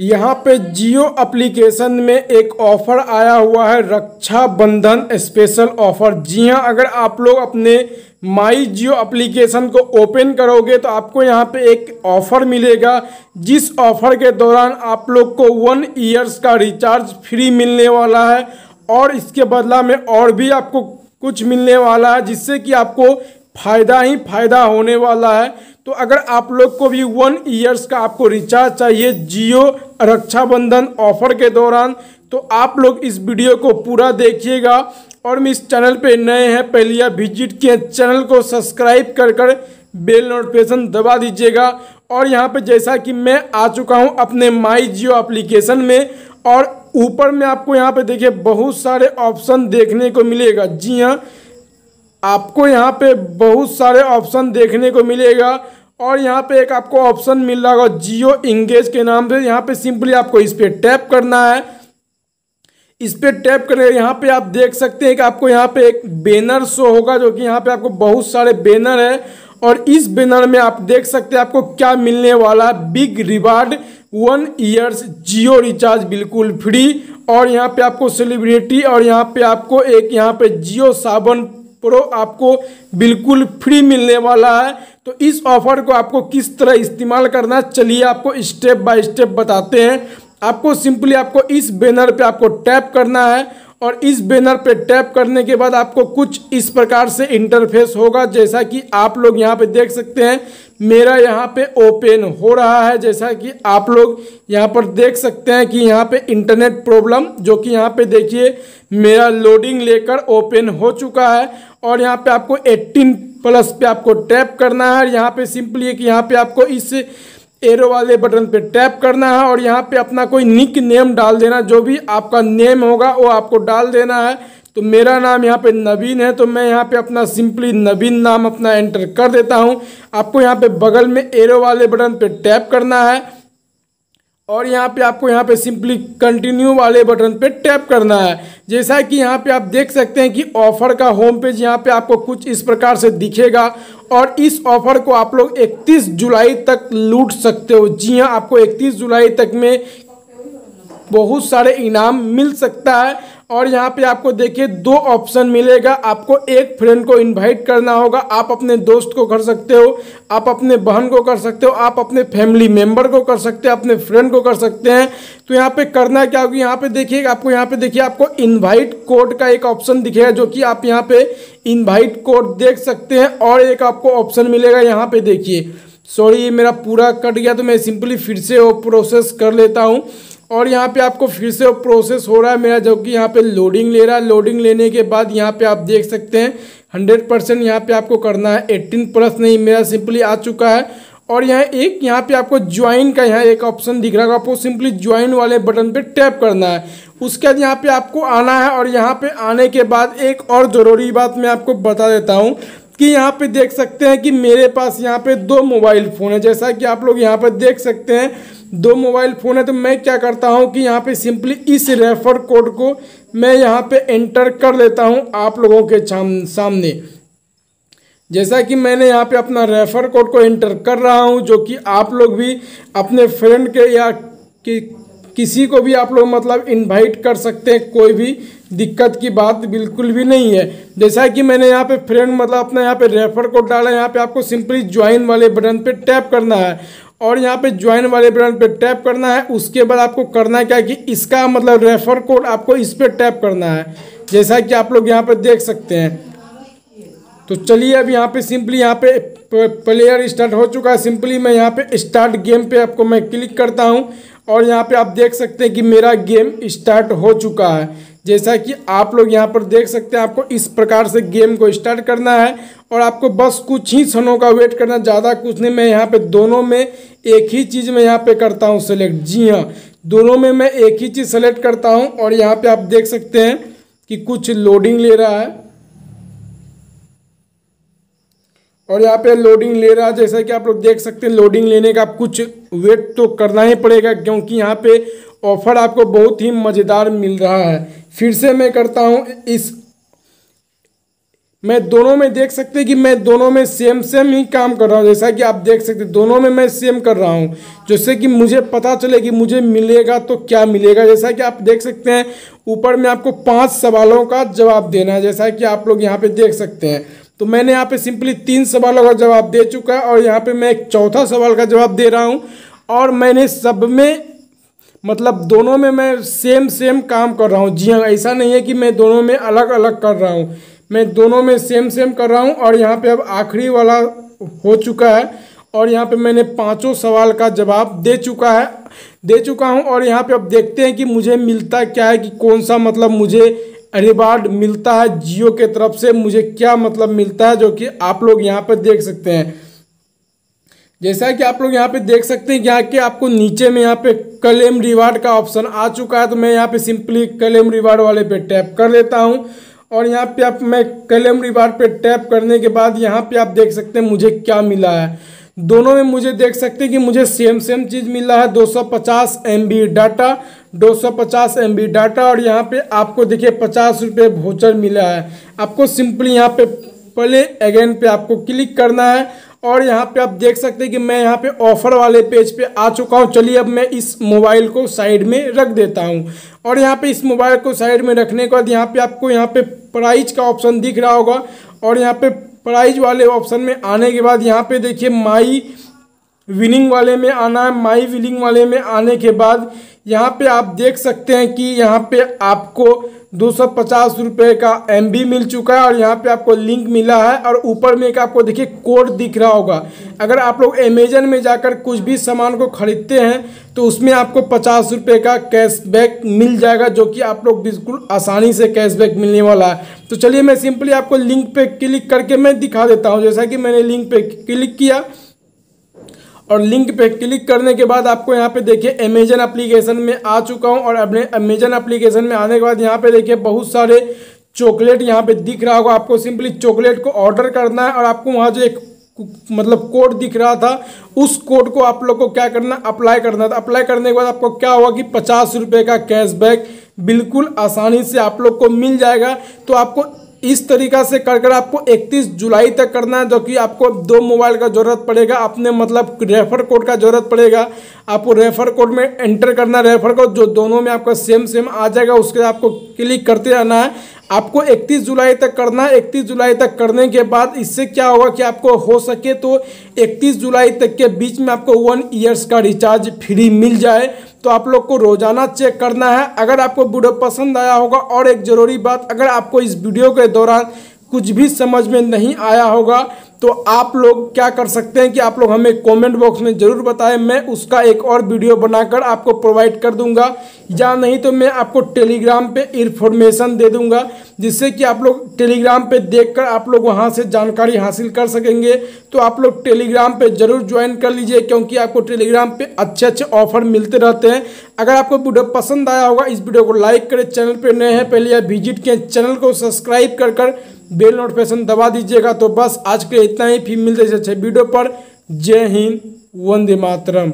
यहाँ पे जियो एप्लीकेशन में एक ऑफ़र आया हुआ है रक्षा बंधन स्पेशल ऑफ़र जी हाँ अगर आप लोग अपने माई जियो एप्लीकेशन को ओपन करोगे तो आपको यहाँ पे एक ऑफ़र मिलेगा। जिस ऑफ़र के दौरान आप लोग को वन ईयर्स का रिचार्ज फ्री मिलने वाला है और इसके बदला में और भी आपको कुछ मिलने वाला है, जिससे कि आपको फ़ायदा ही फ़ायदा होने वाला है। तो अगर आप लोग को भी वन ईयर्स का आपको रिचार्ज चाहिए जियो रक्षाबंधन ऑफ़र के दौरान तो आप लोग इस वीडियो को पूरा देखिएगा। और मैं इस चैनल पे नए हैं, पहले आप विज़िट किए चैनल को सब्सक्राइब कर कर बेल नोटिफिकेशन दबा दीजिएगा। और यहाँ पे जैसा कि मैं आ चुका हूँ अपने माई जियो एप्लीकेशन में, और ऊपर में आपको यहाँ पे देखिए बहुत सारे ऑप्शन देखने को मिलेगा। जी हाँ आपको यहाँ पे बहुत सारे ऑप्शन देखने को मिलेगा। और यहाँ पे एक आपको ऑप्शन मिल रहा होगा जियो इंगेज के नाम से यहाँ पे सिंपली आपको इस पर टैप करना है। इस पर टैप करने यहाँ पे आप देख सकते हैं कि आपको यहाँ पे एक बैनर शो होगा, जो कि यहाँ पे आपको बहुत सारे बैनर है। और इस बैनर में आप देख सकते हैं आपको क्या मिलने वाला big reward one years Jio recharge बिल्कुल फ्री और यहाँ पे आपको सेलिब्रिटी और यहाँ पे आपको एक यहाँ पे जियो सावन प्रो आपको बिल्कुल फ्री मिलने वाला है। तो इस ऑफ़र को आपको किस तरह इस्तेमाल करना चलिए आपको स्टेप बाय स्टेप बताते हैं। आपको सिंपली आपको इस बैनर पे आपको टैप करना है और इस बैनर पे टैप करने के बाद आपको कुछ इस प्रकार से इंटरफेस होगा, जैसा कि आप लोग यहाँ पे देख सकते हैं। मेरा यहाँ पे ओपन हो रहा है, जैसा कि आप लोग यहाँ पर देख सकते हैं कि यहाँ पे इंटरनेट प्रॉब्लम जो कि यहाँ पे देखिए, मेरा लोडिंग लेकर ओपन हो चुका है। और यहाँ पे आपको 18 प्लस पे आपको टैप करना है। यहाँ पे सिंपली एक यहाँ पे आपको इस एरो वाले बटन पे टैप करना है और यहाँ पे अपना कोई निक नेम डाल देना, जो भी आपका नेम होगा, वो आपको डाल देना है। तो मेरा नाम यहाँ पे नवीन है तो मैं यहाँ पे अपना सिंपली नवीन नाम अपना एंटर कर देता हूँ। आपको यहाँ पे बगल में एरो वाले बटन पे टैप करना है और यहाँ पे आपको यहाँ पे सिंपली कंटिन्यू वाले बटन पे टैप करना है। जैसा कि यहाँ पे आप देख सकते हैं कि ऑफ़र का होम पेज यहाँ पे आपको कुछ इस प्रकार से दिखेगा और इस ऑफ़र को आप लोग 31 जुलाई तक लूट सकते हो। जी हाँ आपको 31 जुलाई तक में बहुत सारे इनाम मिल सकता है। और यहाँ पे आपको देखिए, दो ऑप्शन मिलेगा। आपको एक फ्रेंड को इनवाइट करना होगा। आप अपने दोस्त को कर सकते हो, आप अपने बहन को कर सकते हो, आप अपने फैमिली मेंबर को कर सकते हैं, अपने फ्रेंड को कर सकते हैं। तो यहाँ पे करना क्या होगा? यहाँ पे देखिए, आपको यहाँ पे देखिए, आपको इनवाइट कोड का एक ऑप्शन दिखेगा, जो कि आप यहाँ पे इन्वाइट कोड देख सकते हैं और एक आपको ऑप्शन मिलेगा यहाँ पे देखिए। सॉरी मेरा पूरा कट गया तो मैं सिंपली फिर से वो प्रोसेस कर लेता हूँ। और यहाँ पे आपको फिर से वो प्रोसेस हो रहा है मेरा, जो कि यहाँ पे लोडिंग ले रहा है। लोडिंग लेने के बाद यहाँ पे आप देख सकते हैं हंड्रेड परसेंट यहाँ पे आपको करना है। एट्टीन प्लस नहीं, मेरा सिंपली आ चुका है। और यहाँ एक, यहाँ पे आपको ज्वाइन का यहाँ एक ऑप्शन दिख रहा है। आपको सिंपली ज्वाइन वाले बटन पे टैप करना है। उसके बाद यहाँ पे आपको आना है और यहाँ पे आने के बाद एक और ज़रूरी बात मैं आपको बता देता हूँ कि यहाँ पे देख सकते हैं कि मेरे पास यहाँ पे दो मोबाइल फ़ोन है। जैसा कि आप लोग यहाँ पर देख सकते हैं, दो मोबाइल फ़ोन है। तो मैं क्या करता हूँ कि यहाँ पे सिंपली इस रेफर कोड को मैं यहाँ पे एंटर कर लेता हूँ आप लोगों के सामने। जैसा कि मैंने यहाँ पे अपना रेफर कोड को एंटर कर रहा हूँ, जो कि आप लोग भी अपने फ्रेंड के या कि किसी को भी आप लोग मतलब इनवाइट कर सकते हैं, कोई भी दिक्कत की बात बिल्कुल भी नहीं है। जैसा कि मैंने यहाँ पे फ्रेंड मतलब अपना यहाँ पे रेफर कोड डाला है यहाँ पे आपको सिंपली ज्वाइन वाले बटन पे टैप करना है। और यहाँ पे ज्वाइन वाले बटन पे टैप करना है, उसके बाद आपको करना क्या कि इसका मतलब रेफर कोड आपको इस पर टैप करना है। जैसा कि आप लोग यहाँ पर देख सकते हैं। तो चलिए अब यहाँ पे सिंपली यहाँ पे प्लेयर स्टार्ट हो चुका है। सिंपली मैं यहाँ पे स्टार्ट गेम पे आपको मैं क्लिक करता हूँ और यहाँ पे आप देख सकते हैं कि मेरा गेम स्टार्ट हो चुका है। जैसा कि आप लोग यहाँ पर देख सकते हैं, आपको इस प्रकार से गेम को स्टार्ट करना है और आपको बस कुछ ही क्षणों का वेट करना, ज़्यादा कुछ नहीं। मैं यहाँ पे दोनों में एक ही चीज़ में यहाँ पे करता हूँ सेलेक्ट जी हाँ दोनों में मैं एक ही चीज़ सेलेक्ट करता हूँ और यहाँ पर आप देख सकते हैं कि कुछ लोडिंग ले रहा है। और यहाँ पे लोडिंग ले रहा है जैसा कि आप लोग देख सकते हैं लोडिंग लेने का कुछ वेट तो करना ही पड़ेगा, क्योंकि यहाँ पे ऑफ़र आपको बहुत ही मज़ेदार मिल रहा है। फिर से मैं करता हूँ, इस, मैं दोनों में देख सकते हैं कि मैं दोनों में सेम सेम ही काम कर रहा हूँ, जैसा कि आप देख सकते हैं, दोनों में मैं सेम कर रहा हूँ। जैसे कि मुझे पता चले कि मुझे मिलेगा तो क्या मिलेगा, जैसा कि आप देख सकते हैं, ऊपर में आपको पाँच सवालों का जवाब देना है, जैसा कि आप लोग यहाँ पे देख सकते हैं। तो मैंने यहाँ पे सिंपली तीन सवालों का जवाब दे चुका है और यहाँ पे मैं एक चौथा सवाल का जवाब दे रहा हूँ। और मैंने सब में मतलब दोनों में मैं सेम सेम काम कर रहा हूँ। जी हाँ ऐसा नहीं है कि मैं दोनों में अलग अलग कर रहा हूँ। मैं दोनों में सेम सेम कर रहा हूँ और यहाँ पे अब आखिरी वाला हो चुका है। और यहाँ पे मैंने पाँचों सवाल का जवाब दे चुका है, दे चुका हूँ। और यहाँ पे अब देखते हैं कि मुझे मिलता क्या है, कि कौन सा मतलब मुझे रिवार्ड मिलता है जियो के तरफ़ से। मुझे क्या मतलब मिलता है जो कि आप लोग यहाँ पर देख सकते हैं? जैसा कि आप लोग यहाँ पे देख सकते हैं यहाँ के आपको नीचे में यहाँ पे क्लेम रिवार्ड का ऑप्शन आ चुका है। तो मैं यहाँ पे सिंपली क्लेम रिवार्ड वाले पे टैप कर लेता हूँ। और यहाँ पे आप, मैं क्लेम रिवार्ड पे टैप करने के बाद यहाँ पे आप देख सकते हैं मुझे क्या मिला है। दोनों में मुझे देख सकते हैं कि मुझे सेम सेम चीज़ मिला है 250 बी डाटा 250 बी डाटा और यहाँ पे आपको देखिए पचास रुपये वोचर मिला है। आपको सिंपली यहाँ पे पहले अगेन पे आपको क्लिक करना है और यहाँ पे आप देख सकते हैं कि मैं यहाँ पे ऑफ़र वाले पेज पे आ चुका हूँ। चलिए अब मैं इस मोबाइल को साइड में रख देता हूँ। और यहाँ पे इस मोबाइल को साइड में रखने के बाद यहाँ पे आपको यहाँ पे प्राइज का ऑप्शन दिख रहा होगा और यहाँ पे प्राइज वाले ऑप्शन में आने के बाद यहाँ पे देखिए, माई विनिंग वाले में आना है, माई विनिंग वाले में आने के बाद यहाँ पे आप देख सकते हैं कि यहाँ पे आपको दो सौ पचास रुपये का एम मिल चुका है और यहाँ पे आपको लिंक मिला है और ऊपर में एक आपको देखिए कोड दिख रहा होगा। अगर आप लोग अमेजन में जाकर कुछ भी सामान को खरीदते हैं तो उसमें आपको पचास रुपये का कैशबैक मिल जाएगा, जो कि आप लोग बिल्कुल आसानी से कैशबैक मिलने वाला है। तो चलिए मैं सिंपली आपको लिंक पे क्लिक करके मैं दिखा देता हूँ। जैसा कि मैंने लिंक पे क्लिक किया और लिंक पे क्लिक करने के बाद आपको यहाँ पे देखिए अमेजन एप्लीकेशन में आ चुका हूँ और अपने अमेजन एप्लीकेशन में आने के बाद यहाँ पे देखिए बहुत सारे चॉकलेट यहाँ पे दिख रहा होगा। आपको सिंपली चॉकलेट को ऑर्डर करना है और आपको वहाँ जो एक मतलब कोड दिख रहा था, उस कोड को आप लोग को क्या करना अप्लाई करना था। अप्लाई करने के बाद आपको क्या होगा कि पचास रुपये का कैशबैक बिल्कुल आसानी से आप लोग को मिल जाएगा। तो आपको इस तरीका से कर कर आपको 31 जुलाई तक करना है, जो कि आपको दो मोबाइल का ज़रूरत पड़ेगा, अपने मतलब रेफर कोड का ज़रूरत पड़ेगा। आपको रेफर कोड में एंटर करना है रेफर कोड जो दोनों में आपका सेम सेम आ जाएगा, उसके आपको क्लिक करते रहना है। आपको 31 जुलाई तक करना है। 31 जुलाई तक करने के बाद इससे क्या होगा कि आपको हो सके तो 31 जुलाई तक के बीच में आपको वन ईयर्स का रिचार्ज फ्री मिल जाए। तो आप लोग को रोज़ाना चेक करना है। अगर आपको वीडियो पसंद आया होगा, और एक ज़रूरी बात, अगर आपको इस वीडियो के दौरान कुछ भी समझ में नहीं आया होगा तो आप लोग क्या कर सकते हैं कि आप लोग हमें कमेंट बॉक्स में ज़रूर बताएँ। मैं उसका एक और वीडियो बनाकर आपको प्रोवाइड कर दूँगा। या नहीं तो मैं आपको टेलीग्राम पे इन्फॉर्मेशन दे दूँगा, जिससे कि आप लोग टेलीग्राम पे देखकर आप लोग वहाँ से जानकारी हासिल कर सकेंगे। तो आप लोग टेलीग्राम पे ज़रूर ज्वाइन कर लीजिए, क्योंकि आपको टेलीग्राम पे अच्छे अच्छे ऑफ़र मिलते रहते हैं। अगर आपको वीडियो पसंद आया होगा, इस वीडियो को लाइक करें। चैनल पर नए हैं, पहले या विज़िट किए चैनल को सब्सक्राइब कर कर बेल नोटिफिकेशन दबा दीजिएगा। तो बस आज के इतना ही। फिर मिलते वीडियो पर। जय हिंद, वंदे मातरम।